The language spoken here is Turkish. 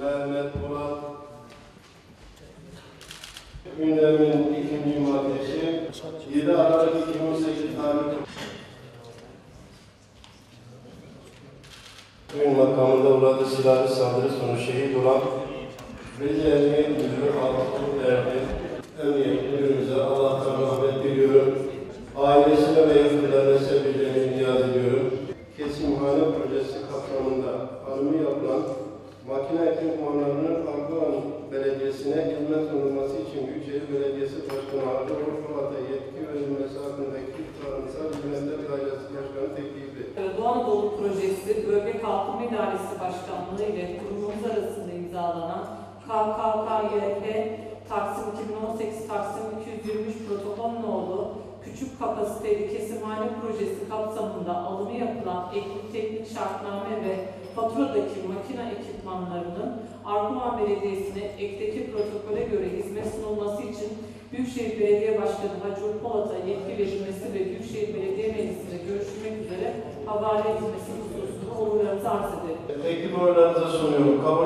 Mehmet Polat. Gündemin ikinci maddesi 7 Aralık 2018 tarihli Dün makamında uğradığı silahlı saldırı sonucu şehit olan Rize Emniyet Müdürü Abdülhamid Erdi Emniyet Müdürümüze Allah'tan rahmet diliyorum. Ailesine ve yakınlarına sevgilerimi niyaz ediyorum. Kesimhane projesi kapsamında alımı yapılan makine ekipmanlarının Ardahan Belediyesi'ne hizmet sunulması için Büyükşehir Belediyesi Başkanı Arda Orfalat'a yetki verilmesi hakkındaki Tarımsal Hizmetler Dairesi Başkanı teklifi. Doğu Anadolu Projesi Bölge Kalkınma İdaresi Başkanlığı ile kurumumuz arasında imzalanan KKKYP Taksim 2018 Taksim 223 protokol nolu küçük kapasiteli kesimhane projesi kapsamında alımı faturadaki makine ekipmanlarının Arguvan Belediyesi'ne ekteki protokole göre hizmet sunulması için Büyükşehir Belediye Başkanı Hacı Polat'a yetki verilmesi ve Büyükşehir Belediye Meclisi'ne görüşmek üzere havale edilmesi hususunda olurlarınızı arz ederim. Teklif oylarınıza sunuyorum. Kabul